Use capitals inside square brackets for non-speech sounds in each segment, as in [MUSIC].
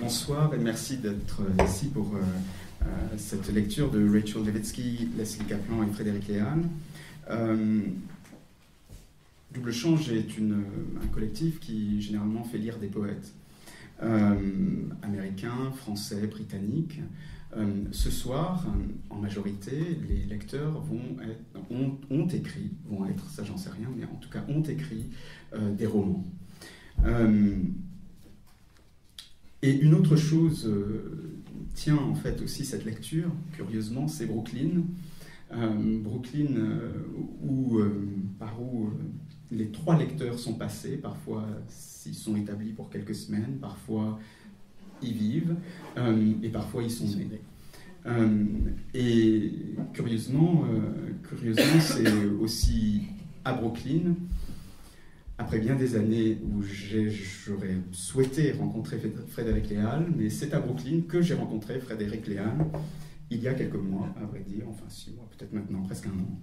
Bonsoir et merci d'être ici pour euh, euh, cette lecture de Rachel Levitsky, Leslie Kaplan et Frédéric Léhan. Euh, Double Change est un collectif qui généralement fait lire des poètes américains, français, britanniques. ce soir, en majorité, les lecteurs vont ont, ont, écrit, vont être, ça j'en sais rien, mais en tout cas ont écrit des romans. Et une autre chose euh, tient en fait aussi cette lecture, curieusement, c'est Brooklyn. Euh, Brooklyn, euh, où, par où les trois lecteurs sont passés, parfois ils sont établis pour quelques semaines, parfois ils vivent, et parfois ils sont nés. et curieusement, curieusement c'est aussi à Brooklyn après bien des années où j'aurais souhaité rencontrer Frédéric Léal, mais c'est à Brooklyn que j'ai rencontré Frédéric Léal il y a quelques mois, à vrai dire, enfin six mois, peut-être maintenant, presque un an.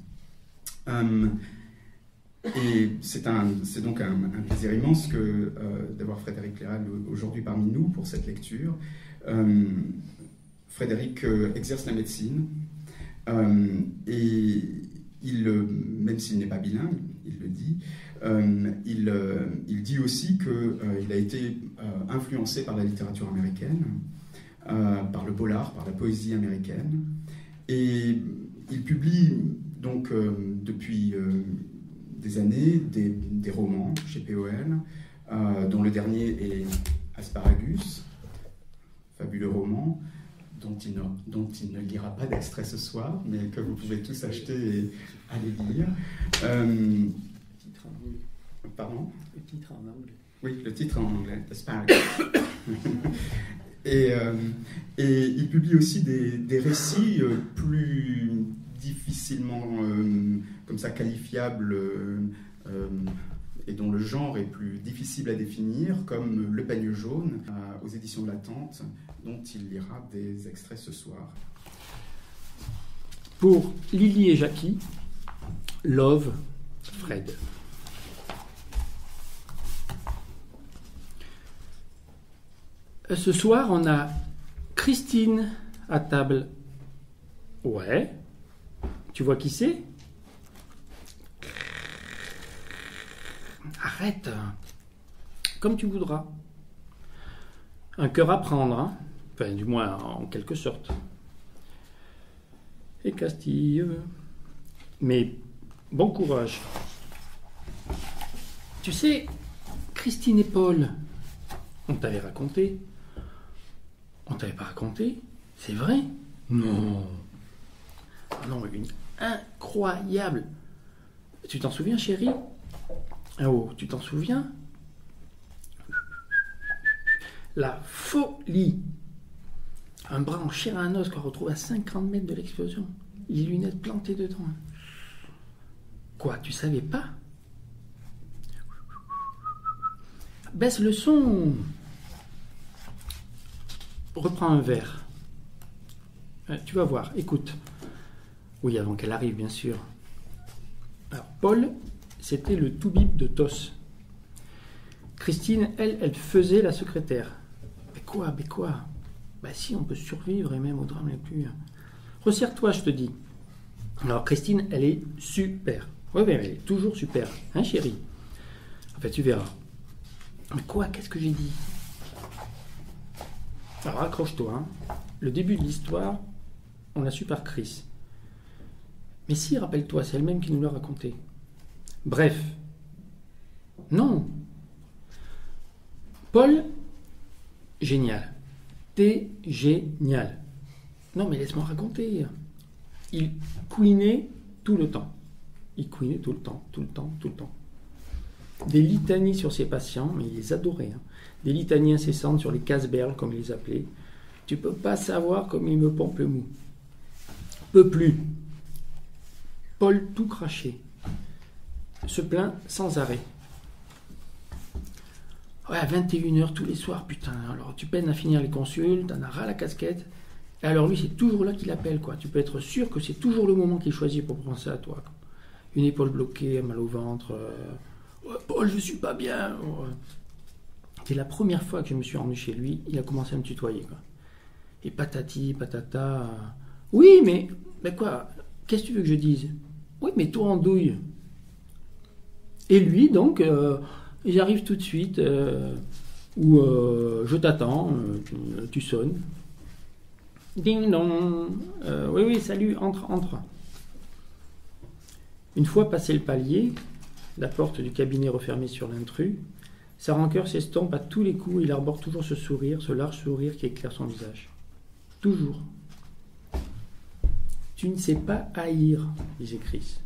Hum, et c'est donc un, plaisir immense euh, d'avoir Frédéric Léal aujourd'hui parmi nous pour cette lecture. Hum, Frédéric euh, exerce la médecine hum, et il, même s'il n'est pas bilingue, il le dit, euh, euh, il, dit aussi qu'il euh, a été influencé par la littérature américaine, par le polar, par la poésie américaine. Et il publie donc depuis des années des, romans chez POL, dont le dernier est Asparagus, fabuleux roman, dont il, ne, dont il ne lira pas d'extrait ce soir, mais que vous pouvez tous acheter et aller lire. Pardon? Le titre en anglais. Oui, le titre en anglais, Asparagus. et, euh, et il publie aussi des, des récits euh, plus difficilement euh, comme ça qualifiables et dont le genre est plus difficile à définir, comme Le peigne jaune aux éditions de la Tente, dont il lira des extraits ce soir. Pour Lily et Jackie, Love, Fred. Ce soir, on a Christine à table. Ouais. Tu vois qui c'est? Arrête. Comme tu voudras. Un cœur à prendre, hein enfin, du moins en quelque sorte. Et Castille. Mais bon courage. Tu sais, Christine et Paul, on t'avait raconté on t'avait pas raconté C'est vrai Non. Ah non, une incroyable. Tu t'en souviens, chérie? Ah oh, tu t'en souviens? La folie Un bras en chair à un os qu'on retrouve à 50 mètres de l'explosion. Les lunettes plantées dedans. Quoi, tu savais pas? Baisse le son reprends un verre. Euh, tu vas voir, écoute. Oui, avant qu'elle arrive, bien sûr. Alors, Paul, c'était le tout-bip de Tos. Christine, elle, elle faisait la secrétaire. Mais quoi, mais quoi? Bah si, on peut survivre et même au drame les plus... Resserre-toi, je te dis. Alors, Christine, elle est super. Oui, mais elle est toujours super. Hein, chérie? En fait, tu verras. Mais quoi? Qu'est-ce que j'ai dit? Alors accroche-toi. Hein. Le début de l'histoire, on l'a su par Chris. Mais si, rappelle-toi, c'est elle-même qui nous l'a raconté. Bref. Non. Paul, génial. T'es génial. Non, mais laisse-moi raconter. Il couinait tout le temps. Il couinait tout le temps, tout le temps, tout le temps. Des litanies sur ses patients, mais il les adorait. Hein des litanies incessantes sur les casse-berles, comme ils les appelaient. Tu peux pas savoir comme il me pompe le mou. Peu plus. Paul tout craché. Se plaint sans arrêt. Ouais, à 21h tous les soirs, putain. Alors tu peines à finir les consultes, t'en as ras la casquette. Et alors lui, c'est toujours là qu'il appelle, quoi. Tu peux être sûr que c'est toujours le moment qu'il choisit pour penser à toi. Une épaule bloquée, mal au ventre. Euh, Paul, je suis pas bien dès la première fois que je me suis rendu chez lui, il a commencé à me tutoyer. Et patati, patata. Oui, mais, mais quoi? Qu'est-ce que tu veux que je dise? Oui, mais toi en douille. Et lui, donc, euh, j'arrive tout de suite, euh, ou euh, je t'attends, tu, tu, sonnes. Ding dong Oui, oui, salut, entre, entre. Une fois passé le palier, la porte du cabinet refermée sur l'intrus, sa rancœur s'estompe à tous les coups, il arbore toujours ce sourire, ce large sourire qui éclaire son visage. Toujours. Tu ne sais pas haïr, disait Chris.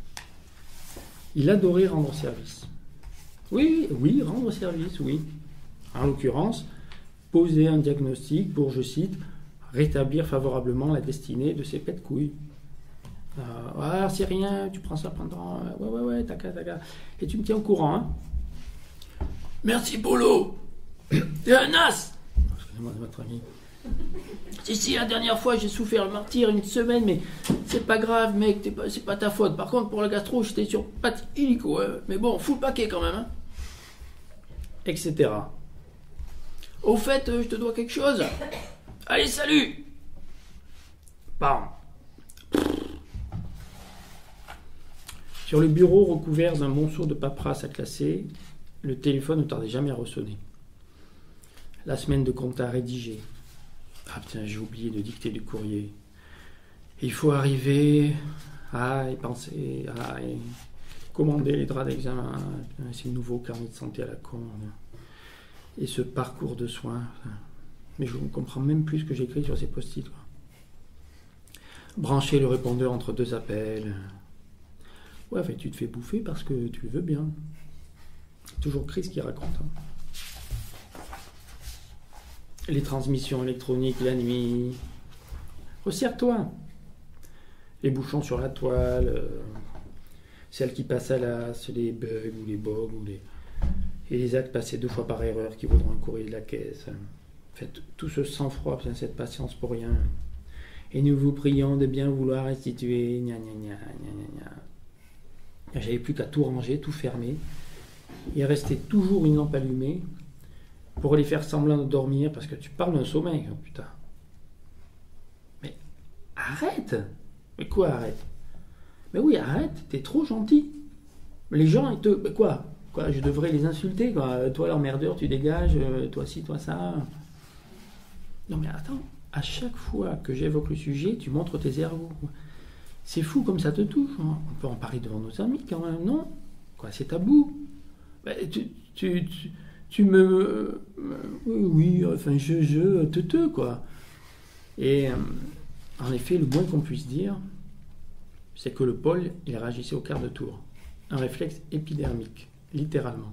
Il adorait rendre service. Oui, oui, rendre service, oui. En l'occurrence, poser un diagnostic pour, je cite, rétablir favorablement la destinée de ses pets couilles. Euh, ah, c'est rien, tu prends ça pendant. Ouais, ouais, ouais, taca, taca. Et tu me tiens au courant, hein. Merci, Polo [COUGHS] T'es un as Excusez-moi, votre ami. Si, si, la dernière fois, j'ai souffert le martyr une semaine, mais c'est pas grave, mec, c'est pas ta faute. Par contre, pour la gastro, j'étais sur pâte illico, hein. mais bon, full paquet quand même, hein. Etc. Au fait, euh, je te dois quelque chose [COUGHS] Allez, salut Bam Sur le bureau recouvert d'un monceau de paperasse à classer, le téléphone ne tardait jamais à ressonner. La semaine de compte à rédiger. Ah putain, j'ai oublié de dicter du courrier. Il faut arriver à y penser, à commander les draps d'examen, ces nouveaux carnets de santé à la con. Et ce parcours de soins. Mais je ne comprends même plus ce que j'écris sur ces post-it. Brancher le répondeur entre deux appels. Ouais, fait, tu te fais bouffer parce que tu le veux bien. Toujours Chris qui raconte. Hein. Les transmissions électroniques la nuit. Resserre-toi. Les bouchons sur la toile. Euh, celles qui passent à l'as, les bugs ou les bugs ou les. Et les actes passés deux fois par erreur qui vaudront un courrier de la caisse. Faites tout ce sang-froid, cette patience pour rien. Et nous vous prions de bien vouloir restituer. Gna, gna, gna, J'avais plus qu'à tout ranger, tout fermer il restait toujours une lampe allumée pour les faire semblant de dormir parce que tu parles d'un sommeil, oh, putain. Mais arrête Mais quoi arrête? Mais oui, arrête, t'es trop gentil. Les gens, ils te. quoi? Quoi Je devrais les insulter. Toi, l'emmerdeur, tu dégages, euh, toi ci, toi ça. Non, mais attends, à chaque fois que j'évoque le sujet, tu montres tes ergots. C'est fou comme ça te touche. Hein. On peut en parler devant nos amis quand même, non? Quoi, c'est tabou? Bah, tu, tu, tu, me. Euh, oui, enfin, je, je, te, te, quoi. Et euh, en effet, le moins qu'on puisse dire, c'est que le pôle, il réagissait au quart de tour. Un réflexe épidermique, littéralement.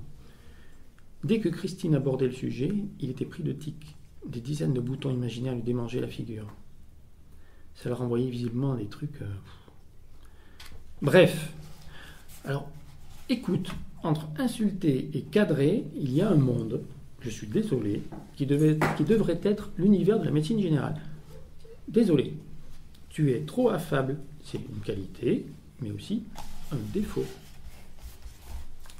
Dès que Christine abordait le sujet, il était pris de tics. Des dizaines de boutons imaginaires lui démangeaient la figure. Ça leur envoyait visiblement des trucs. Euh, Bref. Alors, écoute, entre insulter et cadrer, il y a un monde, je suis désolé, qui, devrait être l'univers de la médecine générale. Désolé, tu es trop affable, c'est une qualité, mais aussi un défaut.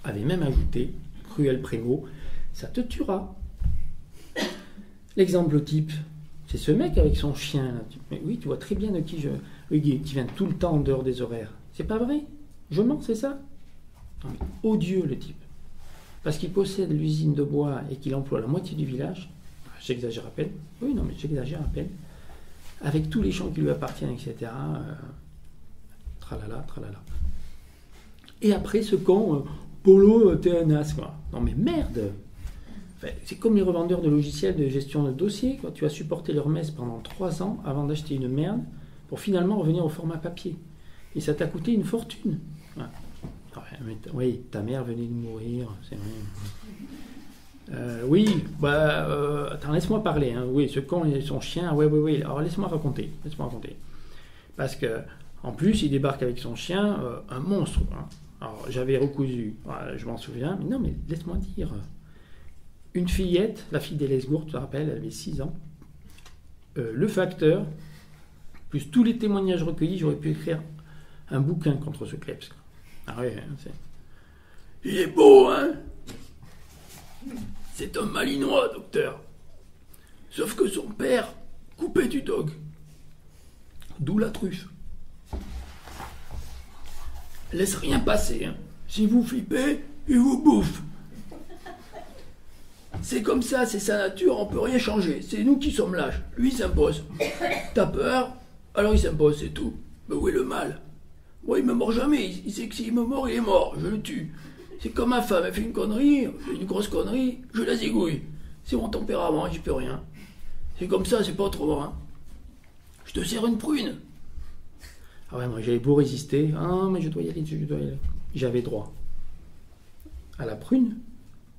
Avait même ajouté, cruel prémo, ça te tuera. L'exemple type, c'est ce mec avec son chien. Mais oui, tu vois très bien de qui je. qui vient tout le temps en dehors des horaires. C'est pas vrai Je mens, c'est ça odieux le type. Parce qu'il possède l'usine de bois et qu'il emploie la moitié du village. J'exagère à peine. Oui, non, mais j'exagère à peine. Avec tous les champs qui lui appartiennent, etc. Euh, tralala, tralala. Et après, ce con, euh, Polo, euh, t'es un as, quoi. Non, mais merde C'est comme les revendeurs de logiciels de gestion de dossiers. Quoi. Tu as supporté leur messe pendant trois ans avant d'acheter une merde pour finalement revenir au format papier. Et ça t'a coûté une fortune. Oui, ta mère venait de mourir, c'est vrai. Euh, oui, bah, euh, attends, laisse-moi parler. Hein. Oui, ce con et son chien, oui, oui, oui. Alors laisse-moi raconter, laisse-moi raconter. Parce que, en plus, il débarque avec son chien, euh, un monstre. Hein. Alors j'avais recousu, je m'en souviens, mais non, mais laisse-moi dire. Une fillette, la fille d'Elesgour, tu te rappelles, elle avait 6 ans. le facteur, plus tous les témoignages recueillis, j'aurais pu écrire un bouquin contre ce Klebs. Ah hein, c'est... Il est beau, hein? C'est un malinois, docteur. Sauf que son père coupait du dog. D'où la truffe. Laisse rien passer. Hein. Si vous flippez, il vous bouffe. C'est comme ça, c'est sa nature, on peut rien changer. C'est nous qui sommes lâches. Lui il s'impose. T'as peur? Alors il s'impose, c'est tout. Mais où est le mal? Moi, il me mord jamais. Il sait que s'il me mord, il est mort. Je le tue. C'est comme ma femme, elle fait une connerie, une grosse connerie, je la zigouille. C'est mon tempérament, j'y peux rien. C'est comme ça, c'est pas autrement. Hein. Je te sers une prune. Ah ouais, moi j'avais beau résister. Ah, mais je dois y aller, je dois y aller. J'avais droit. À la prune?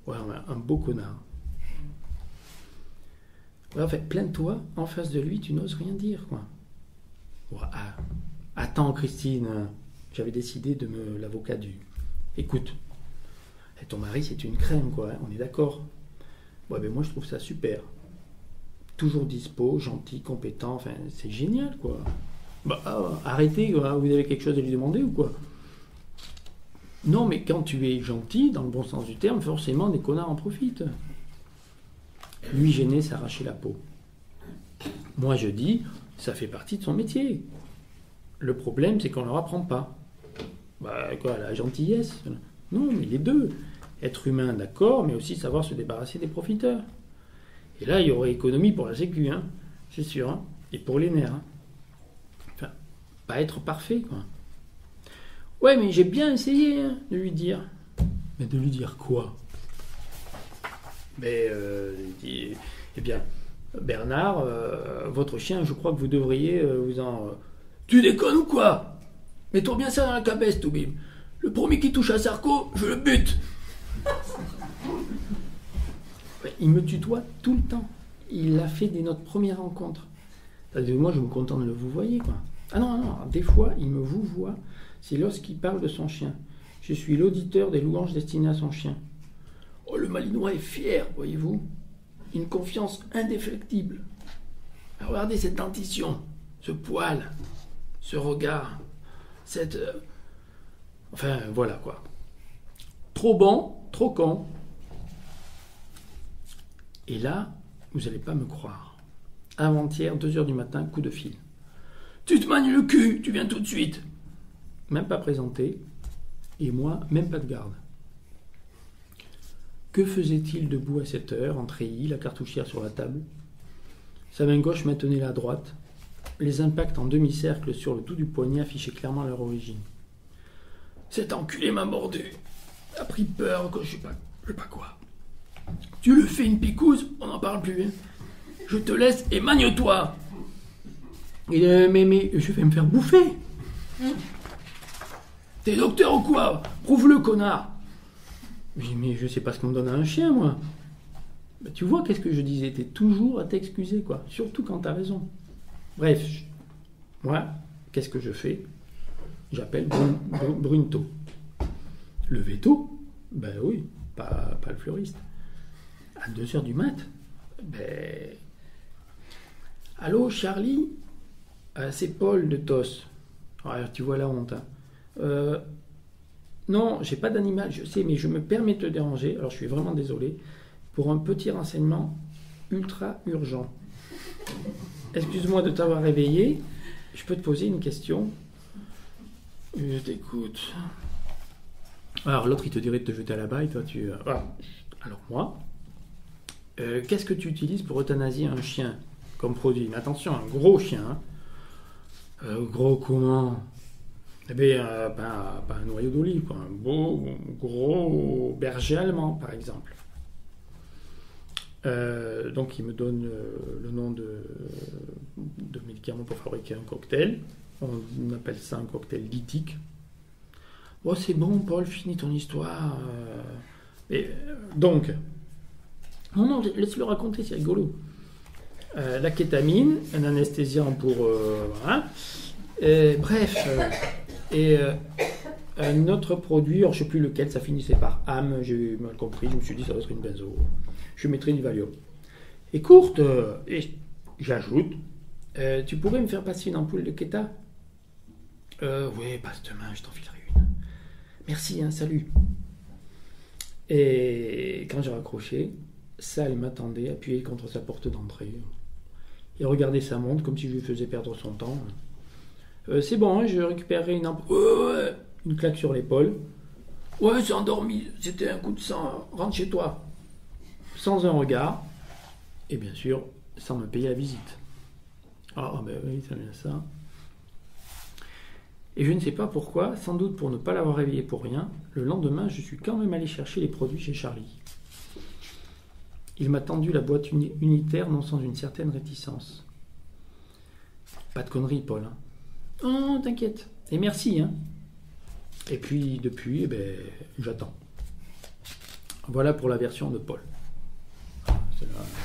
Ouais, un beau connard. En fait, plains-toi, en face de lui, tu n'oses rien dire, quoi. Ah, attends, Christine, j'avais décidé de me l'avocat du. Écoute, ton mari, c'est une crème, quoi, hein, on est d'accord Ouais, ben moi, je trouve ça super. Toujours dispo, gentil, compétent, enfin, c'est génial, quoi. Bah, ah, arrêtez, vous avez quelque chose à lui demander ou quoi? Non, mais quand tu es gentil, dans le bon sens du terme, forcément, des connards en profitent. Lui gêner, s'arracher la peau. Moi, je dis, ça fait partie de son métier. Le problème, c'est qu'on ne leur apprend pas. Bah, quoi, la gentillesse? Non, mais les deux. Être humain, d'accord, mais aussi savoir se débarrasser des profiteurs. Et là, il y aurait économie pour la Sécu, hein, c'est sûr, hein, et pour les nerfs. Hein. Enfin, pas être parfait, quoi. Ouais, mais j'ai bien essayé de lui dire. Mais de lui dire quoi? Mais, euh, eh bien, Bernard, euh, votre chien, je crois que vous devriez euh, vous en. Tu déconnes ou quoi? Mets-toi bien ça dans la cabesse, Toubib. Le premier qui touche à Sarko, je le bute. Il me tutoie tout le temps. Il l'a fait dès notre première rencontre. Moi, je me contente de le vous voyez, quoi. Ah non, non, des fois, il me vous voit. C'est lorsqu'il parle de son chien. Je suis l'auditeur des louanges destinées à son chien. Oh, le Malinois est fier, voyez-vous. Une confiance indéfectible. Regardez cette dentition, ce poil, ce regard, cette. Euh, enfin, voilà quoi. Trop bon, trop con. Et là, vous n'allez pas me croire. Avant-hier, 2 heures du matin, coup de fil. Tu te manies le cul, tu viens tout de suite. Même pas présenté, et moi, même pas de garde. Que faisait-il debout à cette heure, en treillis, la cartouchière sur la table? Sa main gauche maintenait la droite. Les impacts en demi-cercle sur le tout du poignet affichaient clairement leur origine. Cet enculé m'a mordu. A pris peur que je sais pas, je sais pas quoi. Tu le fais une picouse, on n'en parle plus. Hein. Je te laisse et magne-toi. mais, mais je vais me faire bouffer. T'es docteur ou quoi? Prouve-le, connard. Mais je sais pas ce qu'on donne à un chien, moi. Bah, tu vois, qu'est-ce que je disais? T'es toujours à t'excuser, quoi. Surtout quand t'as raison. Bref, moi, qu'est-ce que je fais? J'appelle Brunto. Le veto? Ben oui, pas, le fleuriste. À 2 heures du mat Ben. Allô, Charlie? Euh, C'est Paul de TOS. tu vois la honte. Hein. Euh, non, j'ai pas d'animal, je sais, mais je me permets de te déranger. Alors je suis vraiment désolé pour un petit renseignement ultra urgent. Excuse-moi de t'avoir réveillé. Je peux te poser une question Je t'écoute. Alors l'autre il te dirait de te jeter à la baille, toi tu. Euh, alors moi, euh, qu'est-ce que tu utilises pour euthanasier un chien comme produit? Mais attention, un gros chien. Hein. Euh, gros comment? Eh bien, pas, un noyau d'olive, un beau, gros berger allemand, par exemple. Euh, donc, il me donne euh, le nom de, de médicament pour fabriquer un cocktail. On appelle ça un cocktail lithique. Bon, c'est bon, Paul, finis ton histoire. Et, donc, non, non, laisse-le raconter, c'est rigolo. la kétamine, un anesthésiant pour. voilà. bref, et euh, un autre produit, je ne sais plus lequel, ça finissait par âme, j'ai mal compris, je me suis dit ça doit être une benzo. Je mettrai une Valium. Et courte, euh, et j'ajoute, euh, tu pourrais me faire passer une ampoule de Keta? Oui, passe demain, je t'enfilerai une. Merci, hein, salut. Et quand j'ai raccroché, Sal m'attendait appuyé contre sa porte d'entrée. Il regardait sa montre comme si je lui faisais perdre son temps. Euh, c'est bon, hein, je récupérerai une ampoule. Une claque sur l'épaule. Ouais, c'est endormi, c'était un coup de sang. Rentre chez toi. Sans un regard. Et bien sûr, sans me payer la visite. Ah, ben oui, c'est bien ça. Et je ne sais pas pourquoi, sans doute pour ne pas l'avoir réveillé pour rien, le lendemain, je suis quand même allé chercher les produits chez Charlie. Il m'a tendu la boîte uni- unitaire, non sans une certaine réticence. Pas de conneries, Paul. Oh, t'inquiète. Et merci. Hein. Et puis, depuis, eh ben, j'attends. Voilà pour la version de Paul. Ah, celle-là,